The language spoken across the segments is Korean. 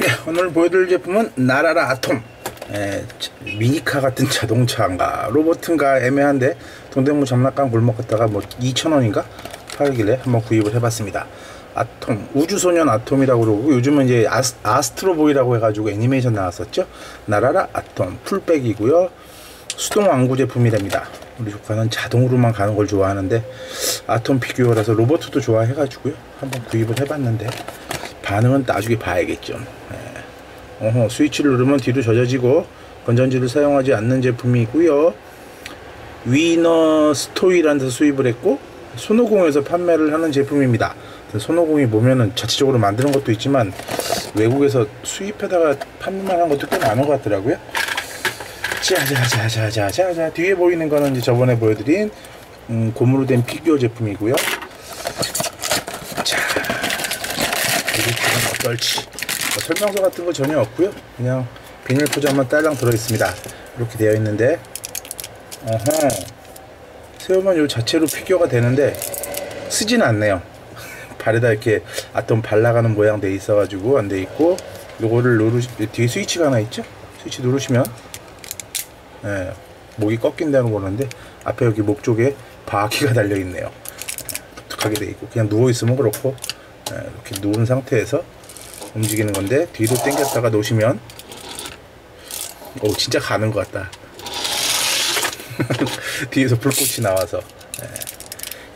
네, 오늘 보여드릴 제품은 날아라 아톰. 에, 미니카 같은 자동차인가? 로봇인가? 애매한데 동대문 장난감 골목 갔다가 뭐 2,000원인가? 팔길래 한번 구입을 해봤습니다. 아톰 우주소년 아톰이라고 그러고 요즘은 이제 아스, 아스트로보이라고 해가지고 애니메이션 나왔었죠? 날아라 아톰 pull back이고요. 수동 완구 제품이랍니다. 우리 조카는 자동으로만 가는 걸 좋아하는데 아톰 피규어라서 로봇도 좋아해가지고요. 한번 구입을 해봤는데 반응은 나중에 봐야겠죠. 네. 어허, 스위치를 누르면 뒤로 젖어지고 건전지를 사용하지 않는 제품이고요. 위너 스토이라는 데서 수입을 했고 손오공에서 판매를 하는 제품입니다. 손오공이 보면은 자체적으로 만드는 것도 있지만 외국에서 수입해다가 판매만 한 것도 꽤 많은 것 같더라고요. 자자자자자자자 뒤에 보이는 거는 이제 저번에 보여드린 음, 고무로 된 피규어 제품이고요 지금 어떨지 뭐 설명서 같은 거 전혀 없고요. 그냥 비닐 포장만 딸랑 들어 있습니다. 이렇게 되어 있는데 어허. 세우면 요 자체로 피규어가 되는데 쓰지는 않네요. 발에다 이렇게 아톰 날아가는 모양 돼 있어 가지고 안 돼 있고 요거를 누르 뒤에 스위치가 하나 있죠? 스위치 누르시면 예, 목이 꺾인다는 거는데 앞에 여기 목 쪽에 바퀴가 달려 있네요. 독특하게 돼 있고 그냥 누워 있으면 그렇고. 예, 이렇게 누운 상태에서 움직이는 건데 뒤로 당겼다가 놓으시면 오 진짜 가는 것 같다. 뒤에서 불꽃이 나와서. 예.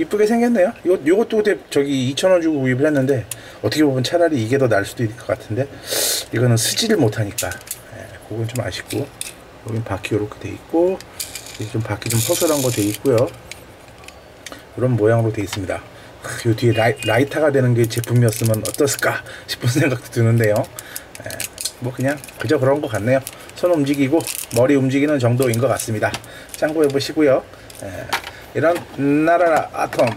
이쁘게 생겼네요. 요, 요것도 저기 2,000원 주고 구입을 했는데 어떻게 보면 차라리 이게 더 나을 수도 있을 것 같은데 이거는 쓰지를 못하니까. 예, 그건 좀 아쉽고. 여기 바퀴 이렇게 돼 있고 좀 바퀴 좀 퍼슬한 거 돼 있고요. 이런 모양으로 돼 있습니다 요 뒤에 라이, 라이터가 되는 게 제품이었으면 어떻을까 싶은 생각도 드는데요. 예, 뭐 그냥 그저 그런 것 같네요. 손 움직이고 머리 움직이는 정도인 것 같습니다. 참고해 보시고요. 예, 이런 나라라 아톰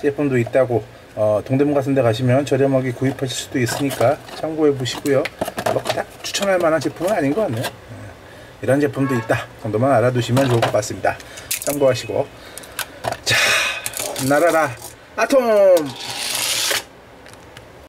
제품도 있다고 어, 동대문 같은 데 가시면 저렴하게 구입하실 수도 있으니까 참고해 보시고요. 뭐딱 추천할 만한 제품은 아닌 것 같네요. 예, 이런 제품도 있다 정도만 알아두시면 좋을 것 같습니다. 참고하시고. 자 나라라 아톰